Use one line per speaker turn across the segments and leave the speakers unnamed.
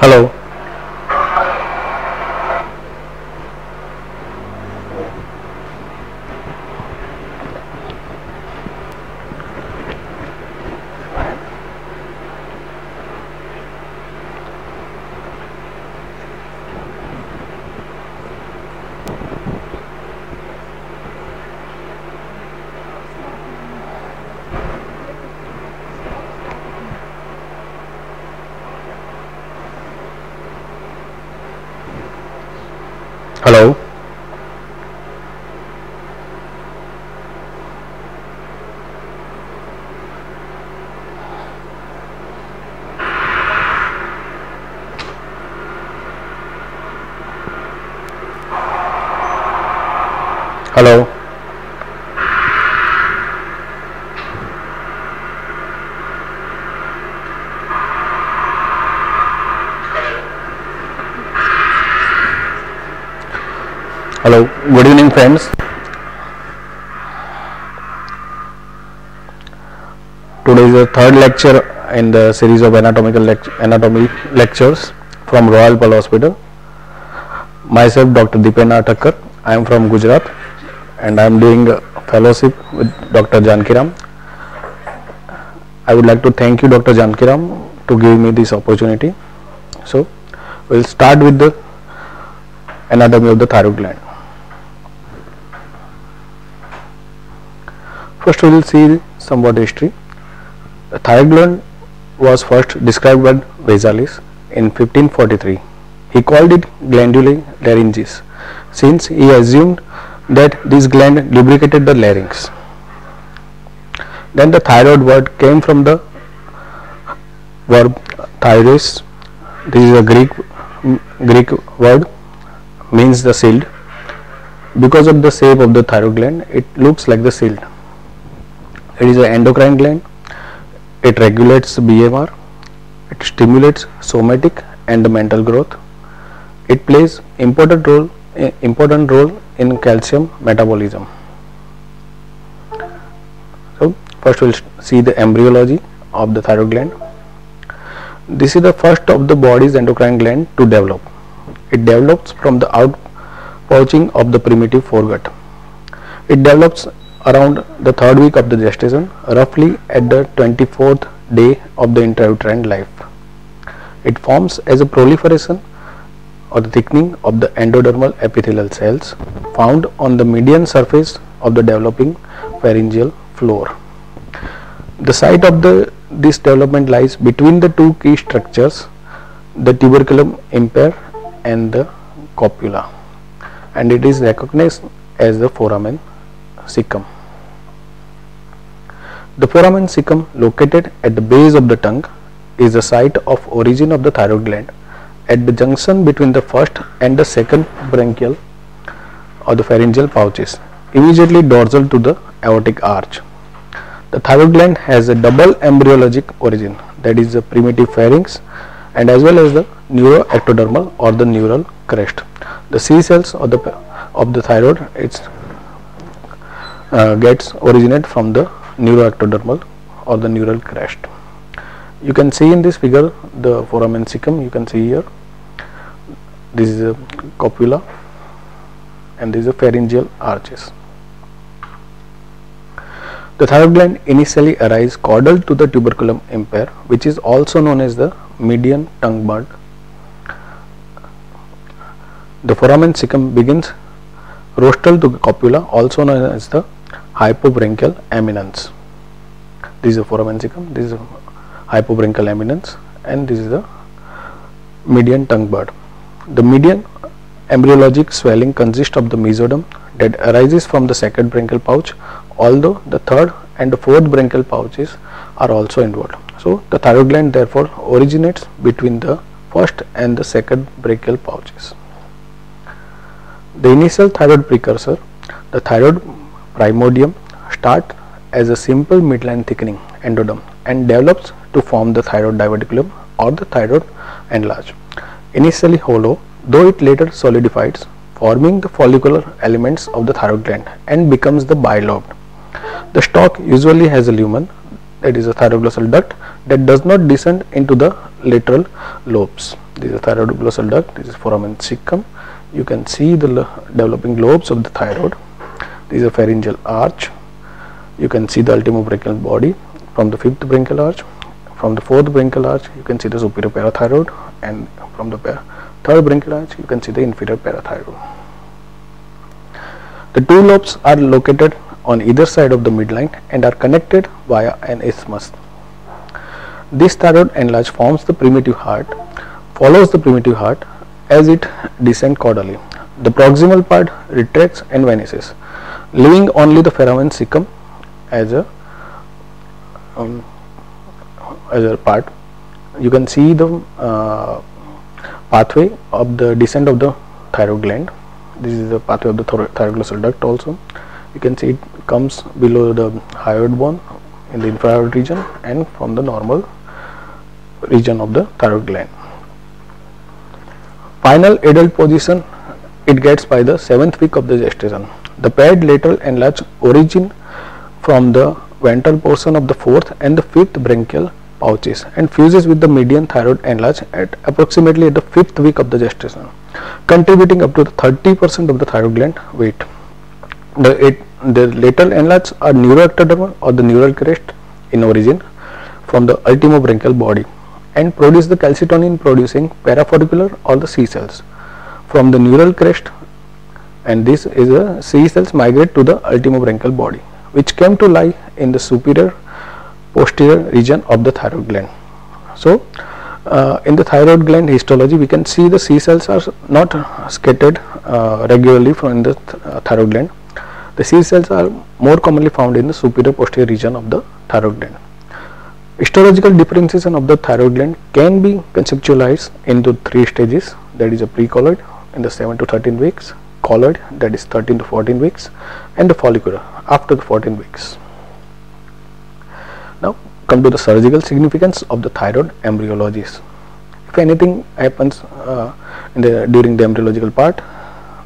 Hello. hello? Hello? Good evening friends. Today is the third lecture in the series of anatomical lect- anatomy lectures from Royal Pearl Hospital. Myself Dr. Dipena Thakkar. I am from Gujarat and I am doing a fellowship with Dr. Janakiram. I would like to thank you Dr. Janakiram to give me this opportunity. So, we will start with the anatomy of the thyroid gland. First we will see somewhat history. The thyroid gland was first described by Vesalius in 1543. He called it glandulae laryngis since he assumed that this gland lubricated the larynx. Then the thyroid word came from the verb thyros. This is a Greek Greek word means the shield. Because of the shape of the thyroid gland, it looks like the shield. It is an endocrine gland. It regulates BMR. It stimulates somatic and mental growth. It plays important role important role in calcium metabolism. So first we'll see the embryology of the thyroid gland. This is the first of the body's endocrine gland to develop. It develops from the out pouching of the primitive foregut. It develops around the third week of the gestation, roughly at the 24th day of the intrauterine life. It forms as a proliferation or the thickening of the endodermal epithelial cells found on the median surface of the developing pharyngeal floor. The site of the this development lies between the two key structures, the tuberculum impar and the copula, and it is recognized as the foramen cecum. The foramen cecum, located at the base of the tongue, is the site of origin of the thyroid gland at the junction between the first and the second branchial or the pharyngeal pouches, immediately dorsal to the aortic arch. The thyroid gland has a double embryologic origin, that is the primitive pharynx and as well as the neuroectodermal or the neural crest. The C cells of the of the thyroid it's uh, gets originate from the neuroectodermal or the neural crest. You can see in this figure the foramen cecum. You can see here. This is a copula and this is a pharyngeal arches. The thyroid gland initially arises caudal to the tuberculum impar, which is also known as the median tongue bud. The foramen cecum begins rostral to the copula, also known as the hypobranchial eminence. This is the foramen cecum, this is hypobranchial eminence, and this is the median tongue bud. The median embryologic swelling consists of the mesoderm that arises from the second branchial pouch, although the third and the fourth branchial pouches are also involved. So, the thyroid gland therefore originates between the first and the second branchial pouches. The initial thyroid precursor, the thyroid primordium, start as a simple midline thickening endoderm and develops to form the thyroid diverticulum or the thyroid anlage. Initially hollow, though it later solidifies, forming the follicular elements of the thyroid gland and becomes the bilobed. The stalk usually has a lumen that is a thyroglossal duct that does not descend into the lateral lobes. This is a thyroglossal duct, this is foramen cecum. You can see the developing lobes of the thyroid. This is a pharyngeal arch. You can see the ultimobranchial body from the fifth branchial arch. From the fourth branchial arch, you can see the superior parathyroid and from the third branchial arch, you can see the inferior parathyroid. The two lobes are located on either side of the midline and are connected via an isthmus. This thyroid anlage forms the primitive heart, follows the primitive heart as it descends caudally. The proximal part retracts and vanishes, leaving only the foramen cecum as a um, as a part. You can see the uh, pathway of the descent of the thyroid gland. This is the pathway of the thyroglossal duct also. You can see it comes below the hyoid bone in the infrahyoid region and from the normal region of the thyroid gland. Final adult position it gets by the seventh week of the gestation. The paired lateral anlage origin from the ventral portion of the fourth and the fifth branchial pouches and fuses with the median thyroid anlage at approximately at the fifth week of the gestation, contributing up to 30% of the thyroid gland weight. The, it, the lateral anlage are neuroectodermal or the neural crest in origin from the ultimobranchial body and produce the calcitonin producing parafollicular or the C cells from the neural crest and this is a C cells migrate to the ultimobranchial body which came to lie in the superior posterior region of the thyroid gland. So, uh, in the thyroid gland histology we can see the C cells are not scattered uh, regularly from the th uh, thyroid gland. The C cells are more commonly found in the superior posterior region of the thyroid gland. Histological differentiation of the thyroid gland can be conceptualized into three stages that is a pre-colloid in the 7 to 13 weeks, colloid that is 13 to 14 weeks and the follicular after the 14 weeks. Now come to the surgical significance of the thyroid embryologies. If anything happens uh, the, during the embryological part,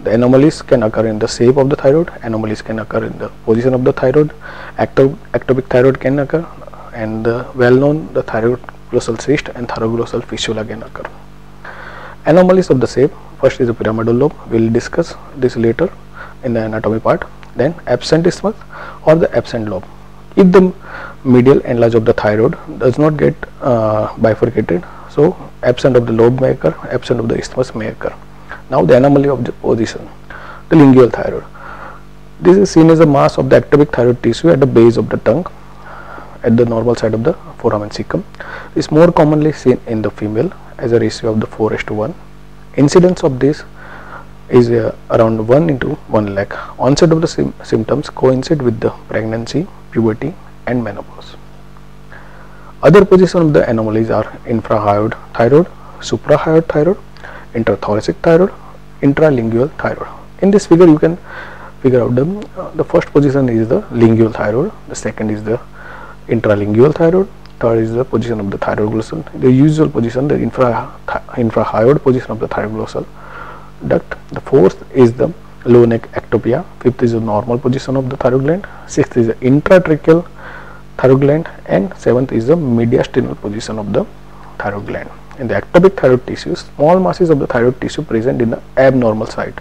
the anomalies can occur in the shape of the thyroid, anomalies can occur in the position of the thyroid, ectopic thyroid can occur, and the well known the thyroid thyroglossal cyst and thyroglossal fistula can occur. Anomalies of the shape first is the pyramidal lobe we will discuss this later in the anatomy part then absent isthmus or the absent lobe. If the medial anlage of the thyroid does not get uh, bifurcated so absent of the lobe may occur, absent of the isthmus may occur. Now the anomaly of the position, the lingual thyroid. This is seen as a mass of the ectopic thyroid tissue at the base of the tongue at the normal side of the foramen cecum is more commonly seen in the female as a ratio of the 4 to 1. Incidence of this is uh, around 1 into 1 lakh. Onset of the symptoms coincide with the pregnancy, puberty and menopause. Other position of the anomalies are infrahyoid thyroid, suprahyoid thyroid, intrathoracic thyroid, intralingual thyroid. In this figure you can figure out the, uh, the first position is the lingual thyroid, the second is the intralingual thyroid third is the position of the thyroid thyroglossal the usual position the infra infrahyoid position of the thyroid duct the fourth is the low neck ectopia fifth is the normal position of the thyroid gland sixth is the intratracheal thyroid gland and seventh is the mediastinal position of the thyroid gland in the ectopic thyroid tissue small masses of the thyroid tissue present in the abnormal site.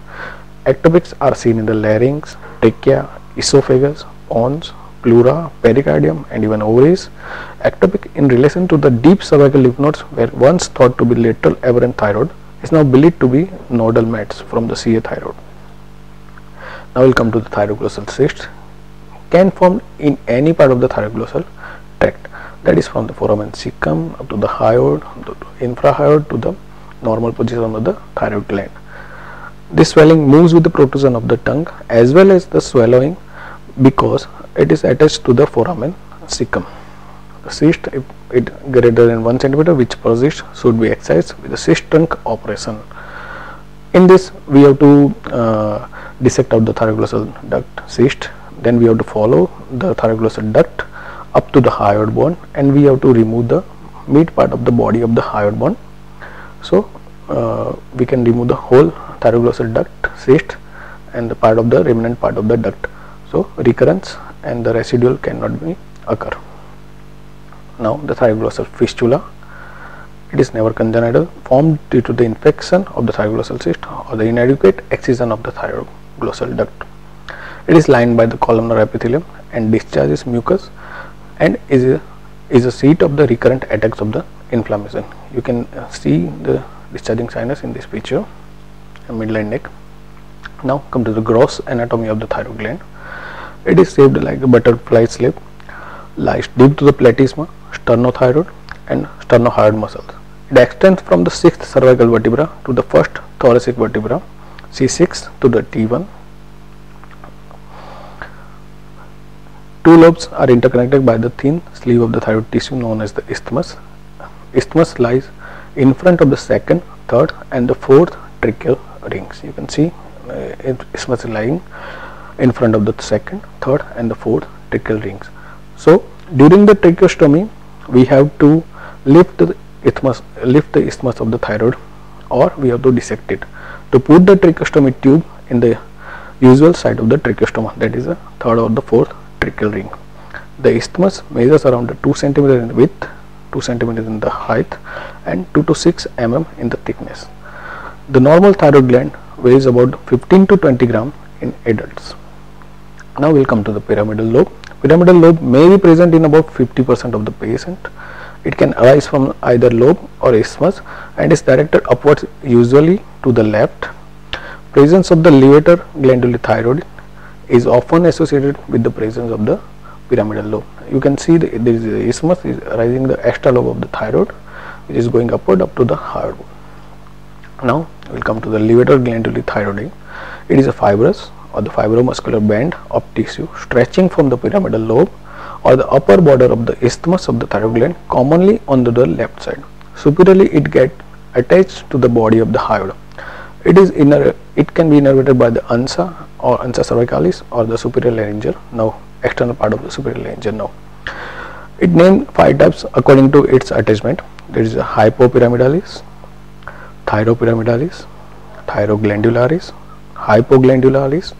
Ectopics are seen in the larynx trachea esophagus pons pleura, pericardium and even ovaries. Ectopic in relation to the deep cervical lymph nodes were once thought to be lateral aberrant thyroid is now believed to be nodal mets from the CA thyroid. Now we will come to the thyroglossal cyst can form in any part of the thyroglossal tract that is from the foramen cecum up to the hyoid, to infrahyoid to the normal position of the thyroid gland. This swelling moves with the protrusion of the tongue as well as the swallowing because it is attached to the foramen cecum. The cyst if it greater than 1 centimeter which persists should be excised with the Sistrunk operation. In this we have to uh, dissect out the thyroglossal duct cyst then we have to follow the thyroglossal duct up to the hyoid bone and we have to remove the mid part of the body of the hyoid bone. So uh, we can remove the whole thyroglossal duct cyst and the part of the remnant part of the duct so recurrence and the residual cannot be occur. Now the thyroglossal fistula it is never congenital formed due to the infection of the thyroglossal cyst or the inadequate excision of the thyroglossal duct. It is lined by the columnar epithelium and discharges mucus and is a, is a seat of the recurrent attacks of the inflammation. You can uh, see the discharging sinus in this picture midline neck. Now come to the gross anatomy of the thyroid gland it is shaped like a butterfly slip lies deep to the platysma sternothyroid and sternohyoid muscles. It extends from the sixth cervical vertebra to the first thoracic vertebra c6 to the t1 two lobes are interconnected by the thin sleeve of the thyroid tissue known as the isthmus. Isthmus lies in front of the second third and the fourth tracheal rings. You can see uh, isthmus is lying in front of the second third and the fourth tracheal rings. So during the tracheostomy we have to lift the isthmus lift the isthmus of the thyroid or we have to dissect it to put the tracheostomy tube in the usual side of the tracheostoma that is the third or the fourth tracheal ring. The isthmus measures around 2 cm in width 2 cm in the height and 2 to 6 mm in the thickness. The normal thyroid gland weighs about 15 to 20 gram in adults. Now we will come to the pyramidal lobe. Pyramidal lobe may be present in about 50% of the patient. It can arise from either lobe or isthmus and is directed upwards usually to the left. Presence of the levator glandular thyroid is often associated with the presence of the pyramidal lobe. You can see the, there is a isthmus is rising the extra lobe of the thyroid which is going upward up to the bone. Now we will come to the levator glandular thyroid. It is a fibrous or the fibromuscular band of tissue stretching from the pyramidal lobe or the upper border of the isthmus of the thyroid gland commonly on the left side. Superiorly it get attached to the body of the hyoid. It is inner it can be innervated by the ansa or ansa cervicalis or the superior laryngeal nerve external part of the superior laryngeal nerve. It named five types according to its attachment. There is a hyopyramidalis, thyropyramidalis, thyroglandularis, hyoglandularis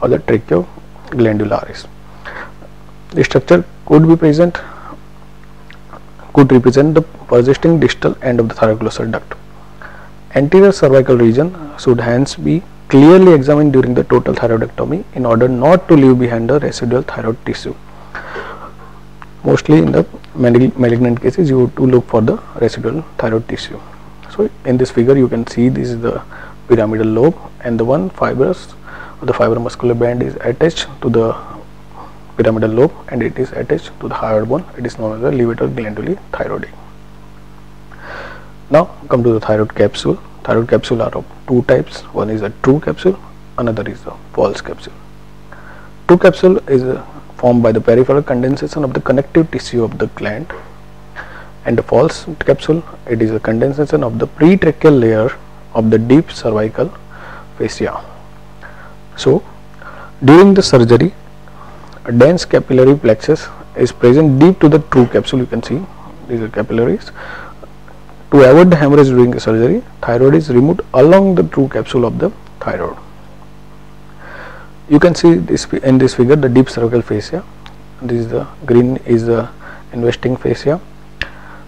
or the tracheoglandularis. The structure could be present could represent the persisting distal end of the thyroglossal duct. Anterior cervical region should hence be clearly examined during the total thyroidectomy in order not to leave behind the residual thyroid tissue. Mostly in the malignant cases you to look for the residual thyroid tissue. So in this figure you can see this is the pyramidal lobe and the one fibrous the fibromuscular band is attached to the pyramidal lobe and it is attached to the hyoid bone it is known as the levator glanduli thyroid. Now come to the thyroid capsule. Thyroid capsule are of two types. One is a true capsule, another is a false capsule. True capsule is uh, formed by the peripheral condensation of the connective tissue of the gland and the false capsule it is a condensation of the pretracheal layer of the deep cervical fascia. So, during the surgery a dense capillary plexus is present deep to the true capsule you can see. These are capillaries. To avoid the hemorrhage during the surgery thyroid is removed along the true capsule of the thyroid. You can see this in this figure the deep cervical fascia. This is the green is the investing fascia.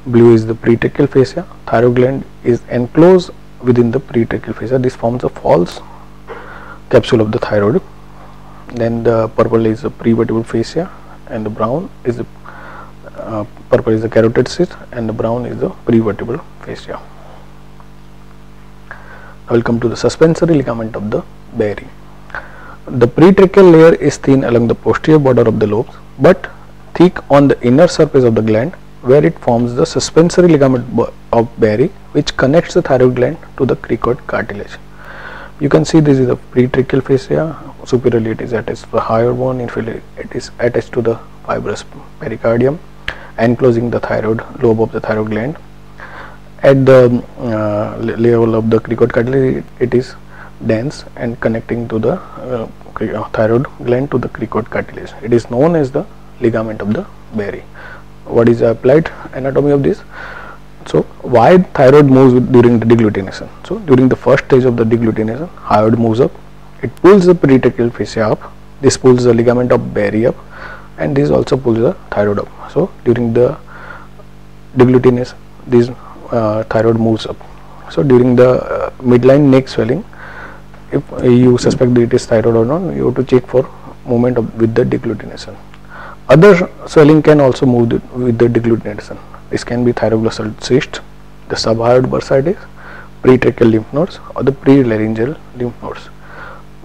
Blue is the pretracheal fascia. Thyroid gland is enclosed within the pretracheal fascia. This forms a false capsule of the thyroid. Then the purple is the prevertebral fascia and the brown is the uh, purple is the carotid sheath and the brown is the prevertebral fascia. I will come to the suspensory ligament of the Berry the pretracheal layer is thin along the posterior border of the lobes but thick on the inner surface of the gland where it forms the suspensory ligament of Berry which connects the thyroid gland to the cricoid cartilage. You can see this is the pretracheal fascia, superiorly it is attached to the hyoid bone, inferiorly it is attached to the fibrous pericardium enclosing the thyroid lobe of the thyroid gland. At the uh, level of the cricoid cartilage it is dense and connecting to the uh, thyroid gland to the cricoid cartilage. It is known as the ligament of the Berry what is applied anatomy of this so why thyroid moves during the deglutination so during the first stage of the deglutination thyroid moves up It pulls the pretracheal fascia up. This pulls the ligament of Berry up, and this also pulls the thyroid up. So during the deglutination, this uh, thyroid moves up. So during the uh, midline neck swelling, if you suspect that it is thyroid or not, you have to check for movement of, with the deglutination. Other swelling can also move the, with the deglutination. This can be thyroglossal cyst, the subhyoid bursitis, pretracheal lymph nodes or the prelaryngeal lymph nodes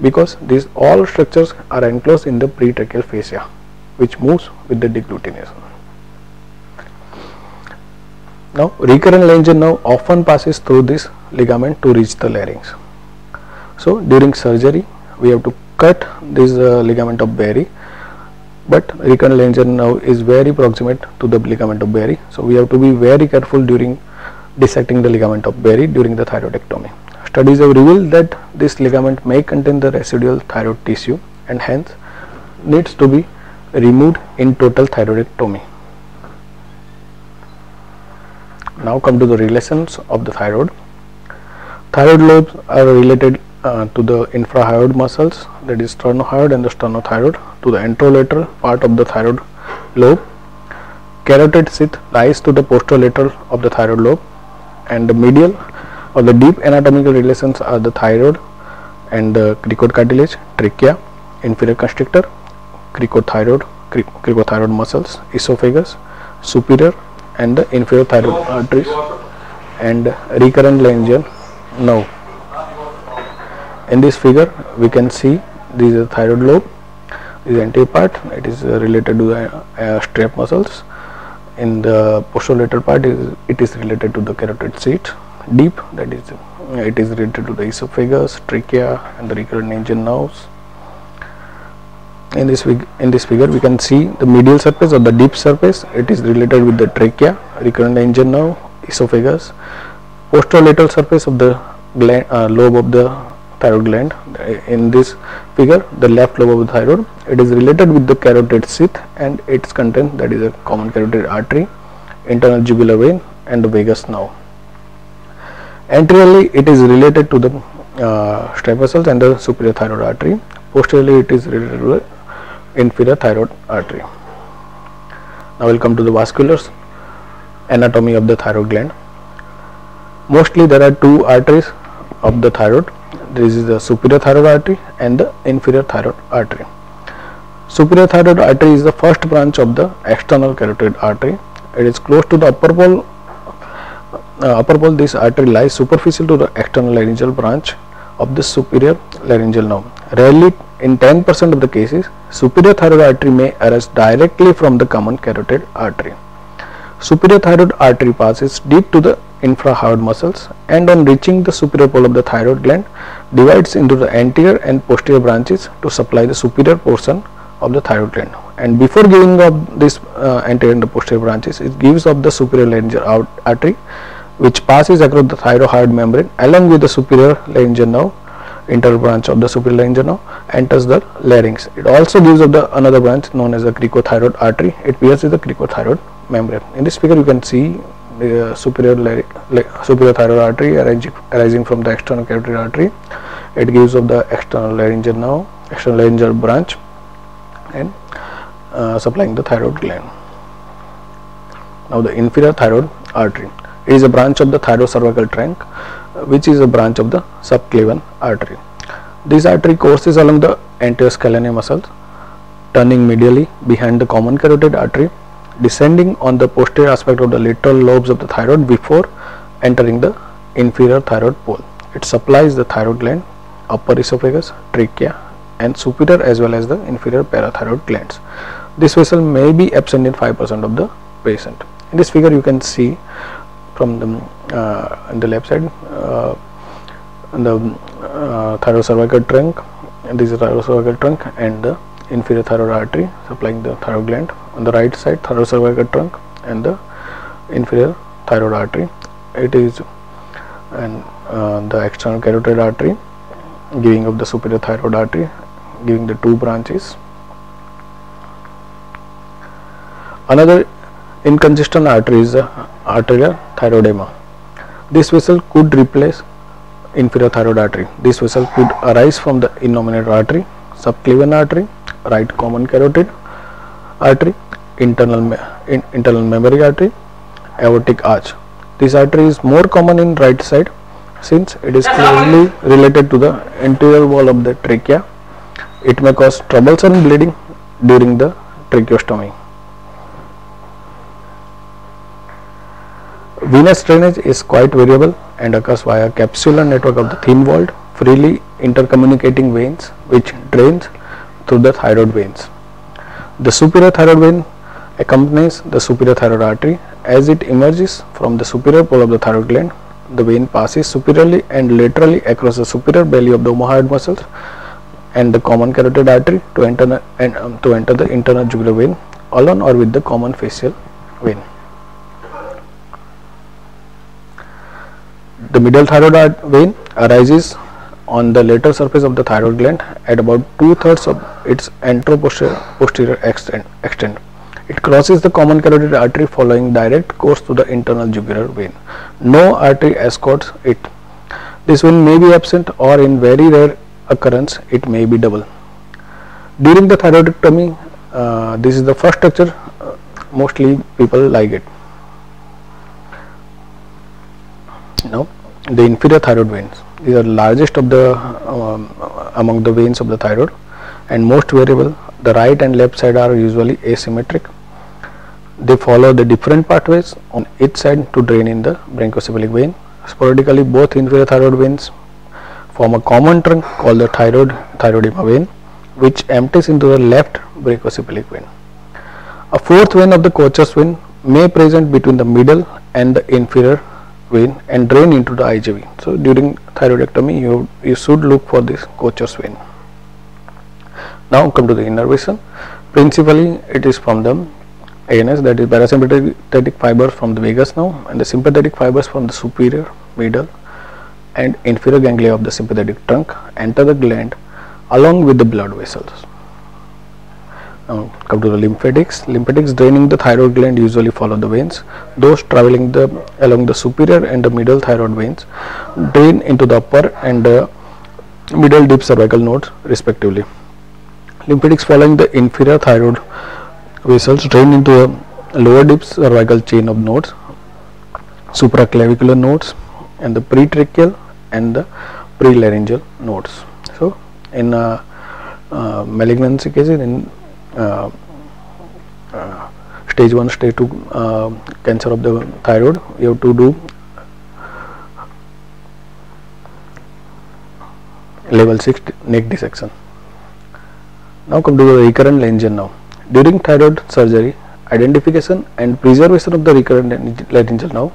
because these all structures are enclosed in the pretracheal fascia which moves with the deglutination. Now recurrent laryngeal nerve often passes through this ligament to reach the larynx. So during surgery we have to cut this uh, ligament of Berry but recurrent laryngeal nerve is very proximate to the ligament of Berry so we have to be very careful during dissecting the ligament of Berry during the thyroidectomy. Studies have revealed that this ligament may contain the residual thyroid tissue and hence needs to be removed in total thyroidectomy. Now come to the relations of the thyroid. Thyroid lobes are related uh, to the infrahyoid muscles that is sternohyoid and the sternothyroid to the anterolateral part of the thyroid lobe. Carotid sheath lies to the posterolateral of the thyroid lobe and the medial or the deep anatomical relations are the thyroid and the cricoid cartilage, trachea, inferior constrictor, cricothyroid, cricothyroid muscles, esophagus, superior and the inferior thyroid arteries and recurrent laryngeal nerve. In this figure we can see this is thyroid lobe, this is anterior part, it is uh, related to the uh, strap muscles. In the posterolateral part is it is related to the carotid sheath. Deep that is uh, it is related to the esophagus, trachea and the recurrent laryngeal nerves in this in this figure we can see the medial surface or the deep surface it is related with the trachea recurrent laryngeal nerve esophagus posterolateral surface of the gland, uh, lobe of the thyroid gland in this figure the left lobe of the thyroid it is related with the carotid sheath and its content that is a common carotid artery internal jugular vein and the vagus nerve anteriorly it is related to the uh, strap vessels and the superior thyroid artery posteriorly it is related to the inferior thyroid artery. Now we will come to the vascular anatomy of the thyroid gland. Mostly there are two arteries of the thyroid. This is the superior thyroid artery and the inferior thyroid artery. Superior thyroid artery is the first branch of the external carotid artery. It is close to the upper pole. Uh, upper pole this artery lies superficial to the external laryngeal branch of the superior laryngeal nerve. Rarely in 10% of the cases, superior thyroid artery may arise directly from the common carotid artery. Superior thyroid artery passes deep to the infrahyoid muscles and on reaching the superior pole of the thyroid gland divides into the anterior and posterior branches to supply the superior portion of the thyroid gland and before giving up this uh, anterior and the posterior branches it gives up the superior laryngeal artery which passes across the thyroid membrane along with the superior laryngeal nerve internal branch of the superior laryngeal nerve enters the larynx. It also gives up the another branch known as the cricothyroid artery. It pierces the cricothyroid membrane. In this figure, you can see the superior superior thyroid artery arising, from the external carotid artery. It gives up the external laryngeal nerve, external laryngeal branch, and uh, supplying the thyroid gland. Now, the inferior thyroid artery. It is a branch of the thyrocervical trunk which is a branch of the subclavian artery. This artery courses along the anterior scalene muscles, turning medially behind the common carotid artery, descending on the posterior aspect of the lateral lobes of the thyroid before entering the inferior thyroid pole. It supplies the thyroid gland, upper esophagus, trachea and superior as well as the inferior parathyroid glands. This vessel may be absent in 5% of the patient. In this figure you can see from the uh, the left side uh, the uh, thyrocervical trunk this is thyrocervical trunk and the inferior thyroid artery supplying the thyroid gland on the right side thyroid thyrocervical trunk and the inferior thyroid artery it is and uh, the external carotid artery giving up the superior thyroid artery giving the two branches another inconsistent artery is the arterial thyroidema. This vessel could replace inferior thyroid artery. This vessel could arise from the innominate artery, subclavian artery, right common carotid artery, internal in, internal mammary artery, aortic arch. This artery is more common in right side since it is closely related to the anterior wall of the trachea. It may cause troublesome bleeding during the tracheostomy. Venous drainage is quite variable and occurs via capsular network of the thin walled, freely intercommunicating veins which drains through the thyroid veins. The superior thyroid vein accompanies the superior thyroid artery as it emerges from the superior pole of the thyroid gland. The vein passes superiorly and laterally across the superior belly of the omohyoid muscles and the common carotid artery to enter, and, um, to enter the internal jugular vein alone or with the common facial vein. The middle thyroid vein arises on the lateral surface of the thyroid gland at about two thirds of its anteroposterior extent, extent. It crosses the common carotid artery following direct course to the internal jugular vein. No artery escorts it. This vein may be absent or in very rare occurrence it may be double. During the thyroidectomy, uh, this is the first structure uh, mostly people like it. Now the inferior thyroid veins are largest of the um, among the veins of the thyroid. And most variable the right and left side are usually asymmetric. They follow the different pathways on each side to drain in the brachiocephalic vein. Sporadically both inferior thyroid veins form a common trunk called the thyroid thyroidema vein which empties into the left brachiocephalic vein. A fourth vein of the Kocher's vein may present between the middle and the inferior vein and drain into the IJV. So during thyroidectomy you, you should look for this Kocher's vein. Now come to the innervation. Principally it is from the ANS that is parasympathetic fibers from the vagus nerve and the sympathetic fibers from the superior, middle and inferior ganglia of the sympathetic trunk enter the gland along with the blood vessels. Now come to the lymphatics. Lymphatics draining the thyroid gland usually follow the veins. Those traveling the along the superior and the middle thyroid veins drain into the upper and the middle deep cervical nodes respectively. Lymphatics following the inferior thyroid vessels drain into the lower deep cervical chain of nodes, supraclavicular nodes and the pretracheal and the prelaryngeal nodes. So in uh, uh, malignancy cases in uh, uh, stage 1 stage 2 uh, cancer of the thyroid you have to do level 6 neck dissection now come to the recurrent laryngeal now during thyroid surgery identification and preservation of the recurrent laryngeal now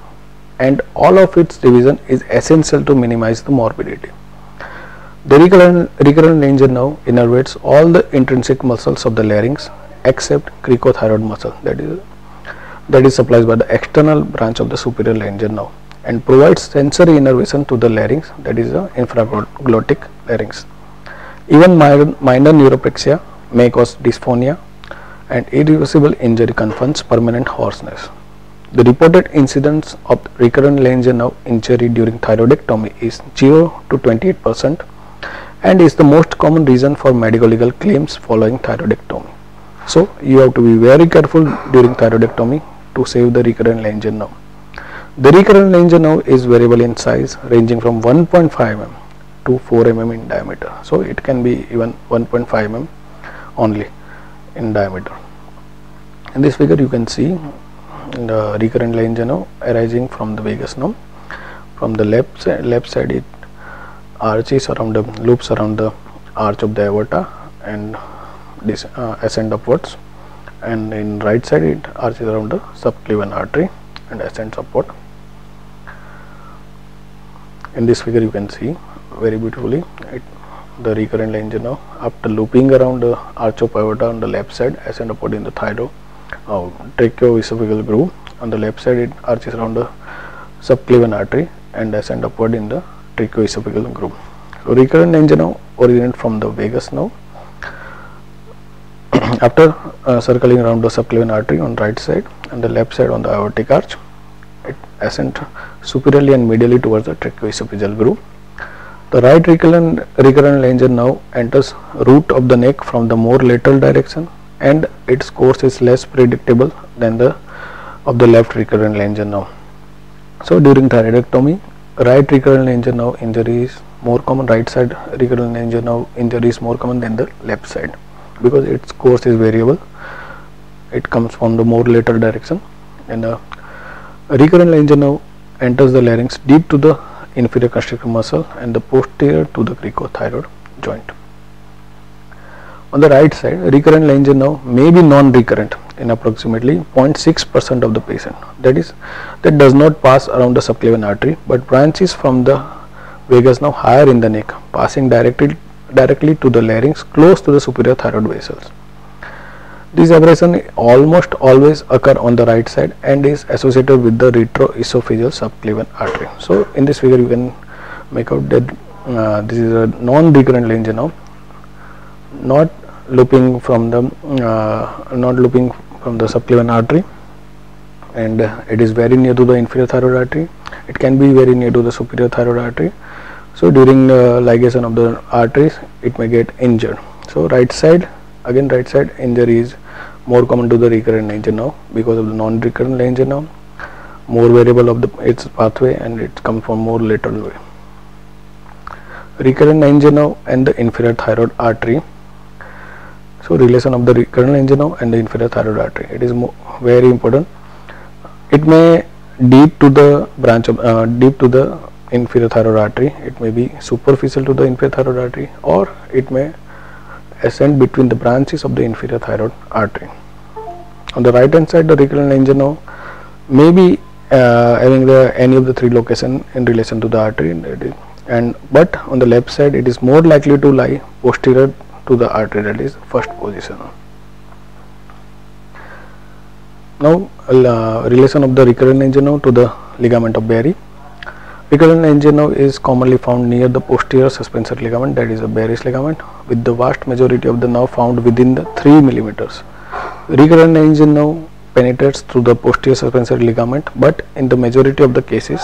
and all of its division is essential to minimize the morbidity the recurrent, recurrent laryngeal nerve innervates all the intrinsic muscles of the larynx except cricothyroid muscle that is that is supplied by the external branch of the superior laryngeal nerve and provides sensory innervation to the larynx that is the infraglottic larynx. Even minor, minor neuropraxia may cause dysphonia and irreversible injury confers permanent hoarseness. The reported incidence of recurrent laryngeal nerve injury during thyroidectomy is 0 to 28 percent and is the most common reason for medical legal claims following thyroidectomy. So you have to be very careful during thyroidectomy to save the recurrent laryngeal nerve. The recurrent laryngeal nerve is variable in size ranging from 1.5 mm to 4 mm in diameter. So it can be even 1.5 mm only in diameter. In this figure you can see the recurrent laryngeal nerve arising from the vagus nerve. From the left left side it arches around the loops around the arch of the aorta and this uh, ascend upwards. And in right side it arches around the subclavian artery and ascends upward in this figure you can see very beautifully it, the recurrent laryngeal nerve after looping around the arch of aorta on the left side ascend upward in the thyroid uh, tracheoesophageal groove. On the left side it arches around the subclavian artery and ascend upward in the tracheoesophageal groove. So recurrent angina originate from the vagus nerve. After uh, circling around the subclavian artery on right side and the left side on the aortic arch, it ascends superiorly and medially towards the tracheoesophageal groove. The right recurrent, recurrent laryngeal nerve enters root of the neck from the more lateral direction and its course is less predictable than the of the left recurrent laryngeal nerve. So during thyroidectomy, right recurrent laryngeal nerve injury is more common, right side recurrent laryngeal nerve injury is more common than the left side because its course is variable. It comes from the more lateral direction and the recurrent laryngeal nerve enters the larynx deep to the inferior constrictor muscle and the posterior to the cricothyroid joint. On the right side, recurrent nerve may be non-recurrent in approximately 0.6% of the patient. That is, that does not pass around the subclavian artery, but branches from the vagus nerve higher in the neck, passing directly directly to the larynx close to the superior thyroid vessels. This abrasion almost always occur on the right side and is associated with the retroesophageal subclavian artery. So, in this figure you can make out that uh, this is a non-recurrent nerve, not looping from the uh, not looping from the subclavian artery and it is very near to the inferior thyroid artery. It can be very near to the superior thyroid artery. So, during the ligation of the arteries it may get injured. So, right side again right side injury is more common to the recurrent laryngeal nerve because of the non-recurrent laryngeal nerve more variable of the its pathway and it comes from more lateral way recurrent nerve and the inferior thyroid artery so relation of the recurrent laryngeal nerve and the inferior thyroid artery. It is very important. It may deep to the branch of uh, deep to the inferior thyroid artery. It may be superficial to the inferior thyroid artery or it may ascend between the branches of the inferior thyroid artery. On the right hand side the recurrent nerve may be uh, having the any of the three location in relation to the artery. And but on the left side it is more likely to lie posterior to the artery that is first position. Now uh, relation of the recurrent nerve to the ligament of Berry Recurrent nerve is commonly found near the posterior suspensory ligament that is a Berry's ligament with the vast majority of the nerve found within the 3 millimeters. Recurrent nerve penetrates through the posterior suspensory ligament but in the majority of the cases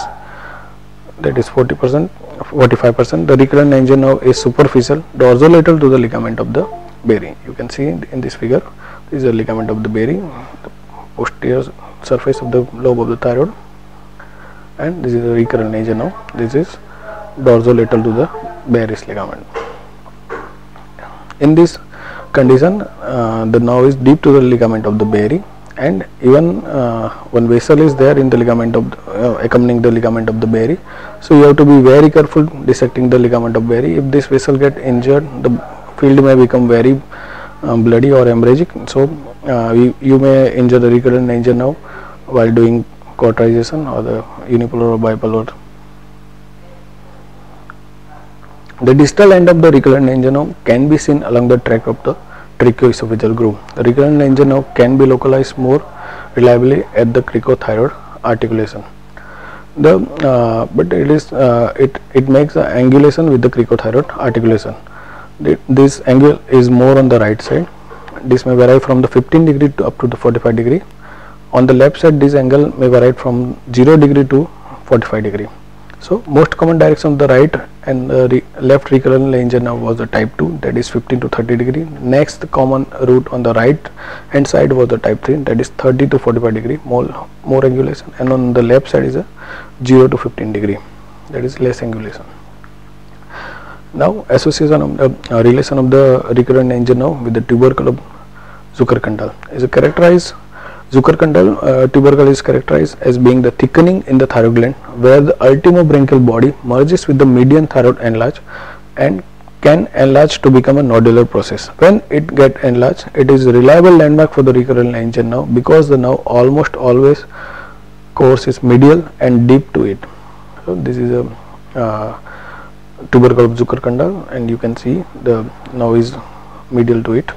that is 40 percent 45 percent. The recurrent laryngeal nerve is superficial. Dorsolateral to the ligament of the Berry. You can see in this figure this is the ligament of the Berry the posterior surface of the lobe of the thyroid. And this is the recurrent laryngeal nerve. This is dorsolateral to the Berry's ligament. In this condition uh, the nerve is deep to the ligament of the Berry and even uh, one vessel is there in the ligament of the, uh, accompanying the ligament of the Berry. So you have to be very careful dissecting the ligament of Berry. If this vessel get injured the field may become very um, bloody or hemorrhagic. So uh, you, you may injure the recurrent laryngeal nerve while doing cauterization or the unipolar or bipolar. The distal end of the recurrent nerve can be seen along the track of the tracheoesophageal groove. The recurrent laryngeal nerve can be localized more reliably at the cricothyroid articulation. The uh, but it is uh, it it makes the angulation with the cricothyroid articulation. The, this angle is more on the right side. This may vary from the 15 degree to up to the 45 degree on the left side this angle may vary from 0 degree to 45 degree. So most common direction of the right and the re left recurrent nerve was the type 2 that is 15 to 30 degree. Next common route on the right hand side was the type 3 that is 30 to 45 degree more, more angulation and on the left side is a 0 to 15 degree that is less angulation. Now association of the uh, relation of the recurrent nerve with the tubercle of Zuckerkandl is characterized Zuckerkandl uh, tubercle is characterized as being the thickening in the thyroid gland where the ultimobranchial body merges with the median thyroid anlage and can enlarge to become a nodular process. When it get enlarged, it is a reliable landmark for the recurrent laryngeal nerve because the nerve almost always course is medial and deep to it. So this is a uh, tubercle of Zuckerkandl and you can see the nerve is medial to it.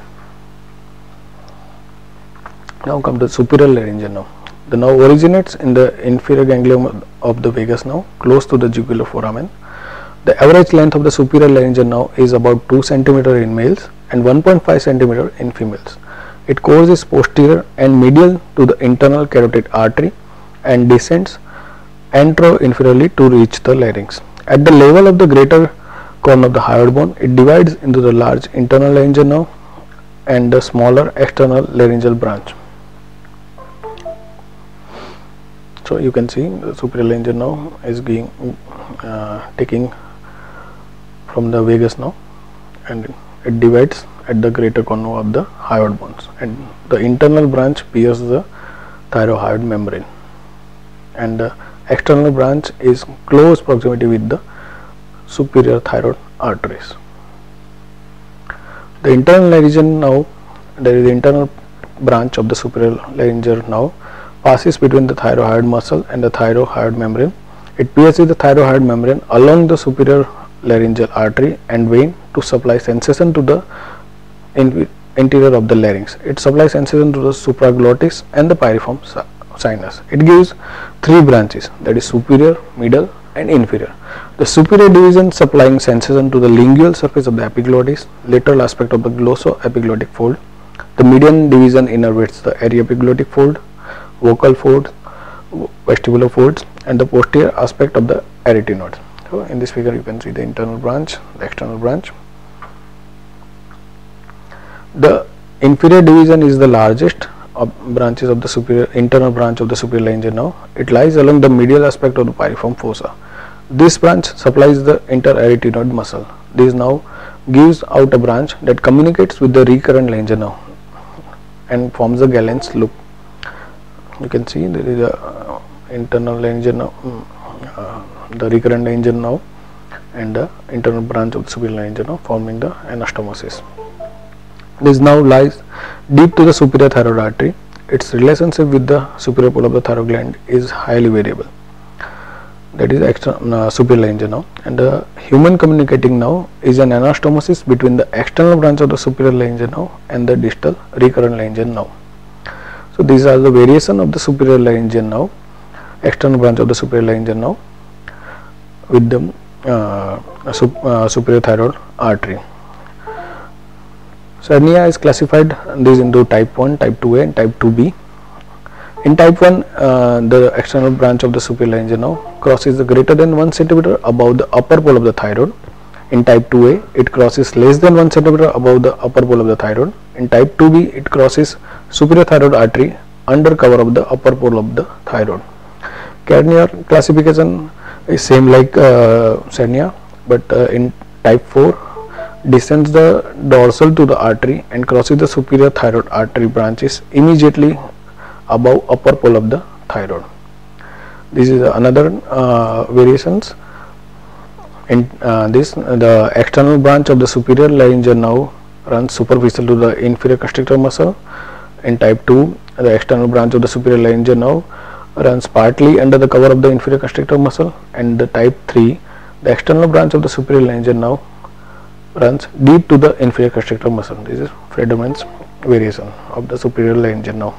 Now come to superior laryngeal nerve. The nerve originates in the inferior ganglion of the vagus nerve close to the jugular foramen. The average length of the superior laryngeal nerve is about 2 cm in males and 1.5 cm in females. it courses posterior and medial to the internal carotid artery and descends anteroinferiorly to reach the larynx. At the level of the greater cone of the hyoid bone. It divides into the large internal laryngeal nerve and the smaller external laryngeal branch. So you can see the superior laryngeal nerve is being uh, taking from the vagus nerve. And it divides at the greater corner of the hyoid bones and the internal branch pierces the thyroid membrane. And the external branch is close proximity with the superior thyroid arteries. The internal laryngeal nerve there is the internal branch of the superior laryngeal nerve passes between the thyroid muscle and the thyroid membrane. It pierces the thyroid membrane along the superior laryngeal artery and vein to supply sensation to the interior of the larynx. It supplies sensation to the supraglottis and the piriform sinus. It gives three branches that is superior, middle and inferior. The superior division supplying sensation to the lingual surface of the epiglottis, lateral aspect of the glossoepiglottic fold. The median division innervates the aryepiglottic fold, vocal folds, vestibular folds and the posterior aspect of the arytenoid. So, in this figure you can see the internal branch, the external branch. The inferior division is the largest of branches of the superior internal branch of the superior laryngeal nerve. It lies along the medial aspect of the piriform fossa. This branch supplies the interarytenoid muscle. This now gives out a branch that communicates with the recurrent laryngeal nerve and forms the Galen's loop. You can see there is a uh, internal nerve, mm, uh, the recurrent laryngeal nerve and the internal branch of the superior laryngeal nerve forming the anastomosis. This now lies deep to the superior thyroid artery. Its relationship with the superior pole of the thyroid gland is highly variable. That is extra, uh, superior laryngeal nerve and the human communicating nerve is an anastomosis between the external branch of the superior laryngeal nerve and the distal recurrent laryngeal nerve. So these are the variation of the superior laryngeal nerve, external branch of the superior laryngeal nerve with the uh, sup, uh, superior thyroid artery. So Cernea is classified these into type 1, type 2a and type 2b. In type 1 uh, the external branch of the superior laryngeal nerve crosses the greater than 1 centimeter above the upper pole of the thyroid. In type 2a it crosses less than 1 centimeter above the upper pole of the thyroid. In type 2b it crosses superior thyroid artery under cover of the upper pole of the thyroid. Kierner classification is same like uh, Cernea but uh, in type 4 descends the dorsal to the artery and crosses the superior thyroid artery branches immediately above upper pole of the thyroid. This is another uh, variations. In uh, this, the external branch of the superior laryngeal nerve runs superficial to the inferior constrictor muscle. In type 2, the external branch of the superior laryngeal nerve runs partly under the cover of the inferior constrictor muscle and the type 3, the external branch of the superior laryngeal nerve runs deep to the inferior constrictor muscle. This is Friedmann's variation of the superior laryngeal nerve.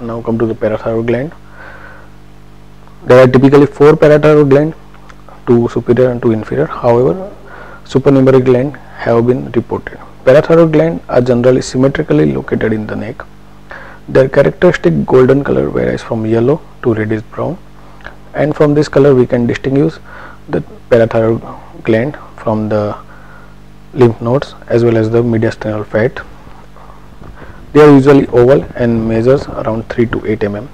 Now come to the parathyroid gland. There are typically four parathyroid glands, two superior and two inferior. However, supernumerary glands have been reported. Parathyroid glands are generally symmetrically located in the neck. Their characteristic golden color varies from yellow to reddish brown and from this color we can distinguish the parathyroid gland from the lymph nodes as well as the mediastinal fat. They are usually oval and measures around 3 to 8 mm.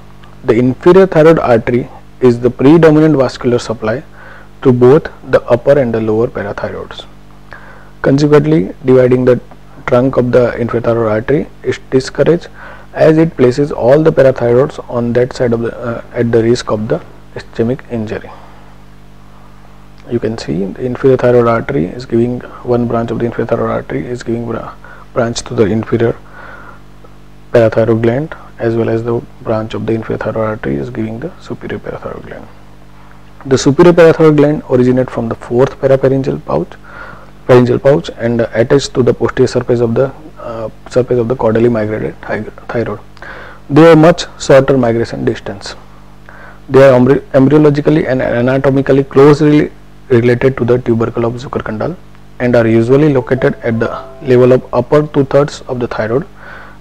The inferior thyroid artery is the predominant vascular supply to both the upper and the lower parathyroids. Consequently, dividing the trunk of the inferior thyroid artery is discouraged as it places all the parathyroids on that side of the uh, at the risk of the ischemic injury you can see the inferior thyroid artery is giving one branch of the inferior thyroid artery is giving branch to the inferior parathyroid gland as well as the branch of the inferior thyroid artery is giving the superior parathyroid gland. The superior parathyroid gland originate from the fourth parapharyngeal pouch, pouch and attached to the posterior surface of the uh, surface of the caudally migrated thyroid. They have much shorter migration distance. They are embryologically and anatomically closely related to the tubercle of Zuckerkandl and are usually located at the level of upper two-thirds of the thyroid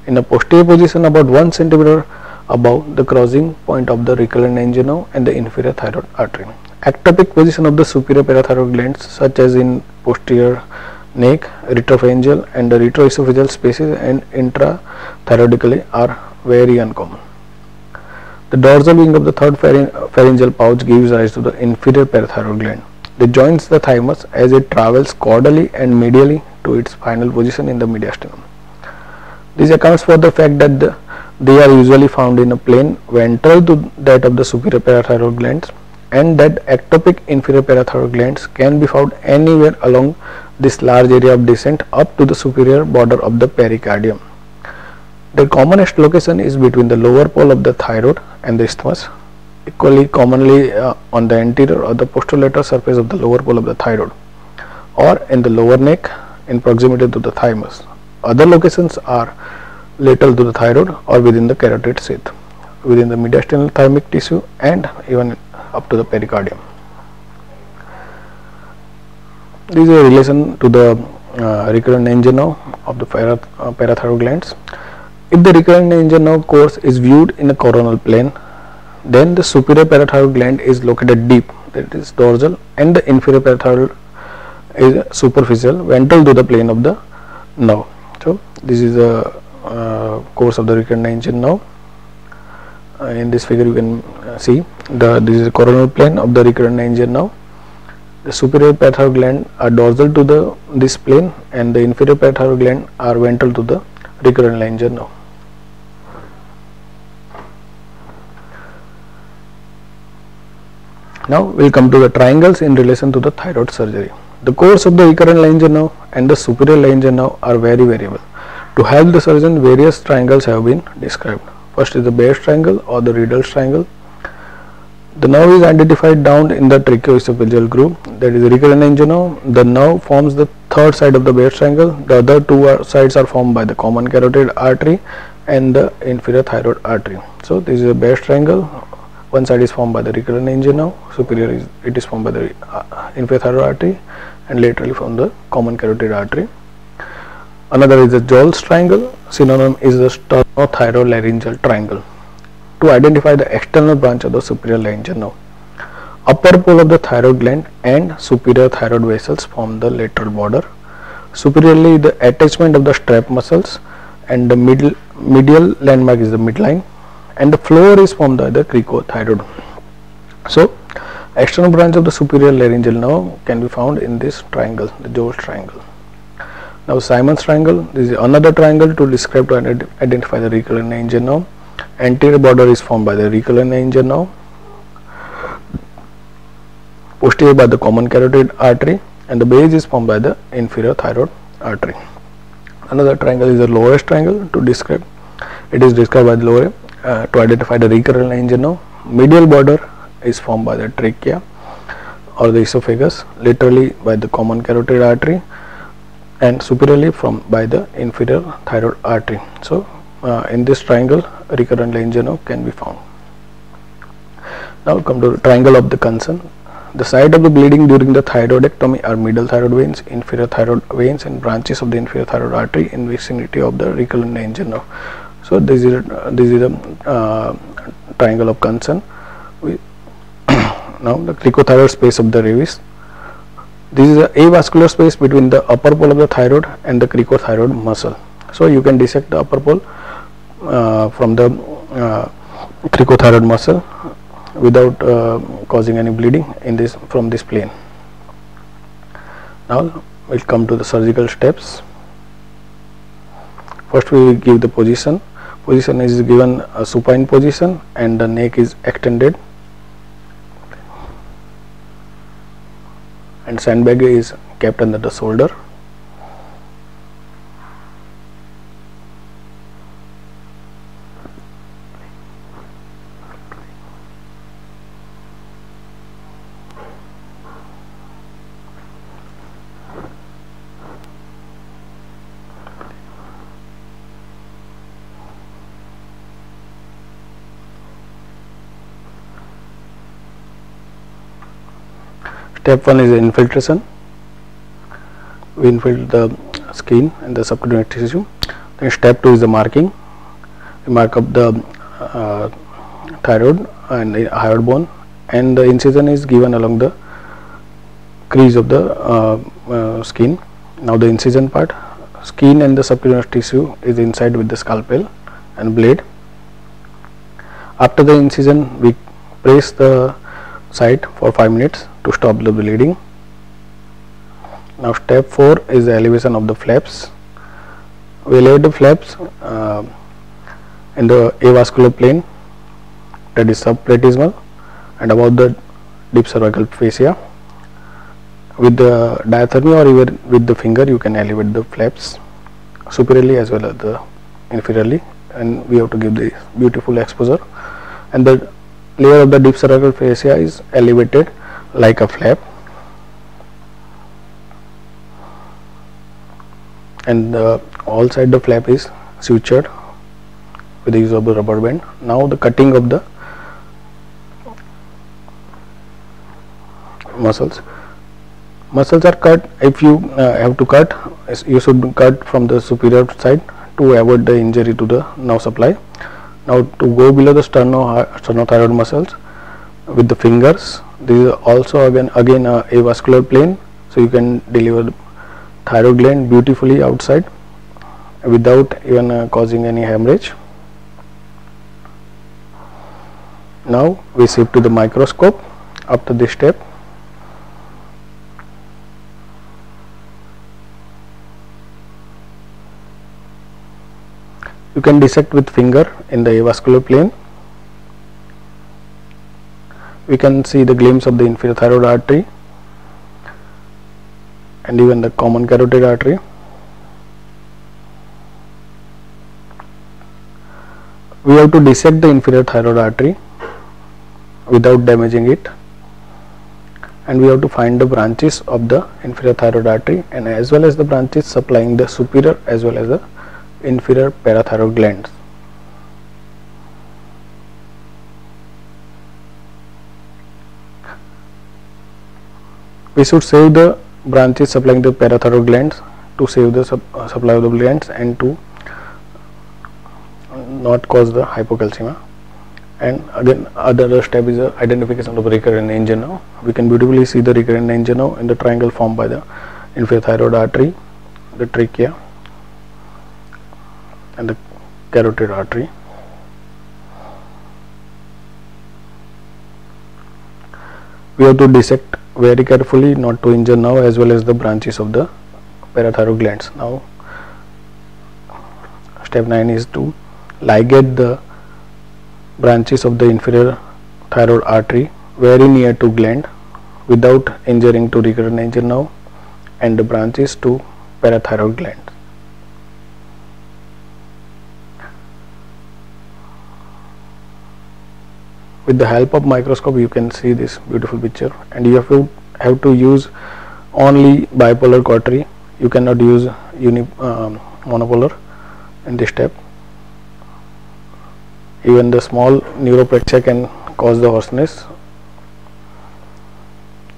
in a posterior position about 1 centimeter above the crossing point of the recurrent angina and the inferior thyroid artery. ectopic position of the superior parathyroid glands such as in posterior neck, retropharyngeal and the retroesophageal spaces and intrathyroidically are very uncommon. The dorsal wing of the third pharyngeal pouch gives rise to the inferior parathyroid gland. It joins the thymus as it travels caudally and medially to its final position in the mediastinum. This accounts for the fact that the, they are usually found in a plane ventral to that of the superior parathyroid glands and that ectopic inferior parathyroid glands can be found anywhere along this large area of descent up to the superior border of the pericardium. The commonest location is between the lower pole of the thyroid and the isthmus, equally commonly uh, on the anterior or the posterolateral surface of the lower pole of the thyroid or in the lower neck in proximity to the thymus. Other locations are lateral to the thyroid or within the carotid sheath, within the mediastinal thymic tissue and even up to the pericardium. This is a relation to the uh, recurrent angina of the uh, parathyroid glands. If the recurrent angina course is viewed in a coronal plane, then the superior parathyroid gland is located deep, that is dorsal, and the inferior parathyroid is superficial, ventral to the plane of the nerve. So, this is the uh, course of the recurrent angina. Uh, in this figure, you can uh, see the this is the coronal plane of the recurrent angina the superior parathyroid gland are dorsal to the this plane and the inferior parathyroid gland are ventral to the recurrent angina. Now we will come to the triangles in relation to the thyroid surgery. The course of the recurrent angina and the superior angina are very variable. To help the surgeon, various triangles have been described. First is the Beahrs triangle or the Riedl's triangle. The nerve is identified down in the tracheoesophageal groove that is the recurrent angina. The nerve forms the third side of the Beahrs triangle. The other two are, sides are formed by the common carotid artery and the inferior thyroid artery. So this is a Beahrs triangle. One side is formed by the recurrent angina, superior is it is formed by the uh, inferior thyroid artery and laterally from the common carotid artery. Another is the Joll's triangle. Synonym is the sternothyrolaryngeal triangle to identify the external branch of the superior laryngeal nerve. Upper pole of the thyroid gland and superior thyroid vessels form the lateral border. Superiorly, the attachment of the strap muscles and the middle, medial landmark is the midline and the floor is formed by the cricothyroid. So, external branch of the superior laryngeal nerve can be found in this triangle, the Joll's triangle. Now, Simon's triangle, this is another triangle to describe to identify the recurrent laryngeal nerve anterior border is formed by the recurrent laryngeal nerve, posterior by the common carotid artery and the base is formed by the inferior thyroid artery another triangle is the Lore's triangle to describe it is described by the lower uh, to identify the recurrent laryngeal nerve. medial border is formed by the trachea or the esophagus laterally by the common carotid artery and superiorly from by the inferior thyroid artery so uh, in this triangle recurrent angina can be found. Now come to the triangle of the concern. The site of the bleeding during the thyroidectomy are middle thyroid veins, inferior thyroid veins and branches of the inferior thyroid artery in vicinity of the recurrent angina. So this is uh, this is a uh, triangle of concern. We now the cricothyroid space of the ravis. This is a avascular space between the upper pole of the thyroid and the cricothyroid muscle. So you can dissect the upper pole uh, from the uh, cricothyroid muscle without uh, causing any bleeding in this from this plane. Now we'll come to the surgical steps. First we give the position. Position is given a supine position and the neck is extended and sandbag is kept under the shoulder Step 1 is infiltration. We infiltrate the skin and the subcutaneous tissue. Then step 2 is the marking. We mark up the uh, thyroid and the hyoid bone and the incision is given along the crease of the uh, uh, skin. Now the incision part, skin and the subcutaneous tissue is inside with the scalpel and blade. After the incision we press the site for 5 minutes to stop the bleeding. Now step 4 is the elevation of the flaps. We elevate the flaps uh, in the avascular plane that is subplatysmal and above the deep cervical fascia. With the diathermy or even with the finger you can elevate the flaps superiorly as well as the inferiorly and we have to give the beautiful exposure and the layer of the deep cervical fascia is elevated like a flap and the all side the flap is sutured with the use of the rubber band. Now the cutting of the muscles. Muscles are cut if you uh, have to cut you should cut from the superior side to avoid the injury to the nerve supply. Now to go below the sterno sternothyroid muscles with the fingers this is also again again a avascular plane so you can deliver the thyroid gland beautifully outside without even uh, causing any hemorrhage. Now we shift to the microscope after this step you can dissect with finger in the avascular plane. We can see the glimpse of the inferior thyroid artery and even the common carotid artery. We have to dissect the inferior thyroid artery without damaging it and we have to find the branches of the inferior thyroid artery and as well as the branches supplying the superior as well as the inferior parathyroid glands. We should save the branches supplying the parathyroid glands to save the sub, uh, supply of the glands and to not cause the hypocalcemia and again other step is the identification of the recurrent angina now we can beautifully see the recurrent angina in the triangle formed by the inferior thyroid artery the trachea and the carotid artery. We have to dissect very carefully not to injure now as well as the branches of the parathyroid glands. Now step 9 is to ligate the branches of the inferior thyroid artery very near to gland without injuring to recurrent angina and the branches to parathyroid gland. With the help of microscope you can see this beautiful picture. And you have to have to use only bipolar cautery you cannot use uni um, monopolar in this step. Even the small neuropraxia can cause the hoarseness.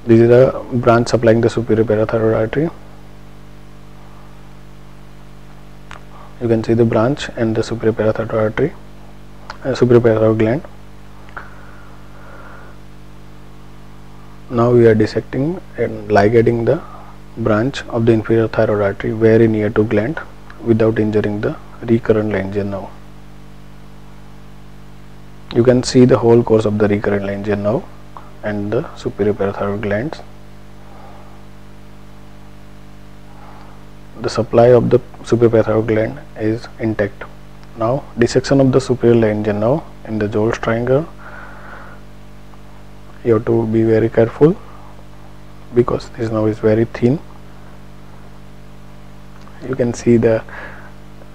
This is the branch supplying the superior parathyroid artery. You can see the branch and the superior parathyroid artery uh, superior parathyroid gland now we are dissecting and ligating the branch of the inferior thyroid artery very near to gland without injuring the recurrent lesion now. You can see the whole course of the recurrent lesion now and the superior parathyroid glands. The supply of the superior parathyroid gland is intact. Now dissection of the superior lesion now in the Jones triangle you have to be very careful because this now is very thin you can see the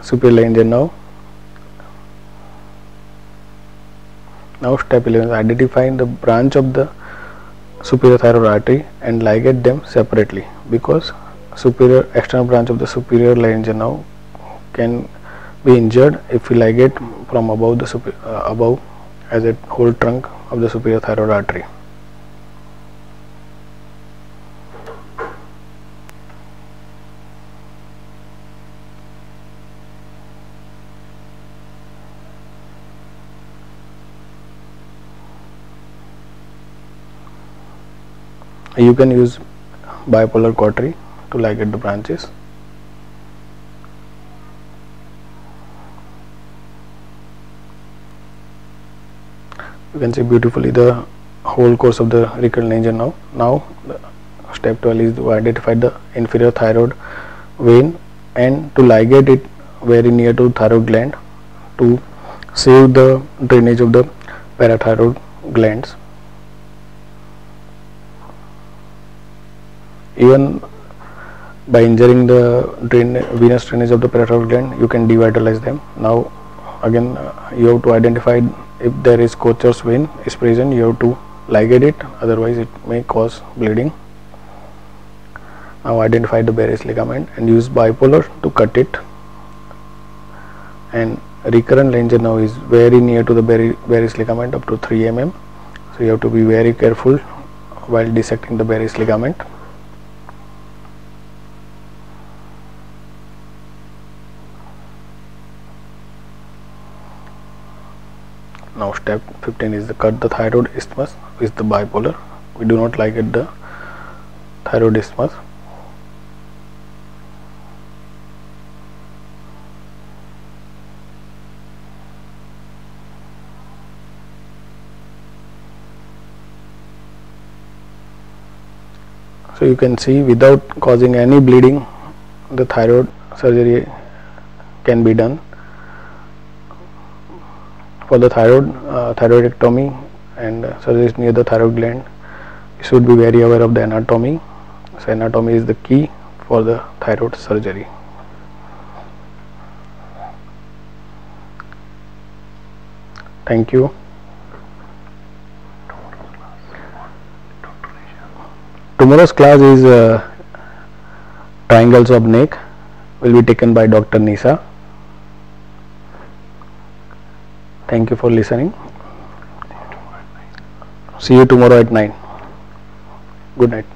superior engine now now step 11 is identifying the branch of the superior thyroid artery and ligate them separately because superior external branch of the superior laryngeal nerve can be injured if we ligate from above the uh, above as a whole trunk of the superior thyroid artery. You can use bipolar cautery to ligate the branches. You can see beautifully the whole course of the recurrent lesion now now step 12 is to identify the inferior thyroid vein and to ligate it very near to thyroid gland to save the drainage of the parathyroid glands even by injuring the drain venous drainage of the parathyroid gland you can devitalize them. Now again uh, you have to identify if there is Kocher's vein is present you have to ligate it. Otherwise it may cause bleeding. Now identify the Berry's ligament and use bipolar to cut it. And recurrent lesion now is very near to the Berry's ligament up to 3 mm so you have to be very careful while dissecting the Berry's ligament now step 15 is the cut the thyroid isthmus with the bipolar. We do not like it the thyroid isthmus. So you can see without causing any bleeding the thyroid surgery can be done for the thyroid uh, thyroidectomy and uh, surgery near the thyroid gland. You should be very aware of the anatomy. So anatomy is the key for the thyroid surgery. Thank you. Tomorrow's class is uh, triangles of neck will be taken by dr nisa thank you for listening. See you tomorrow at 9 good night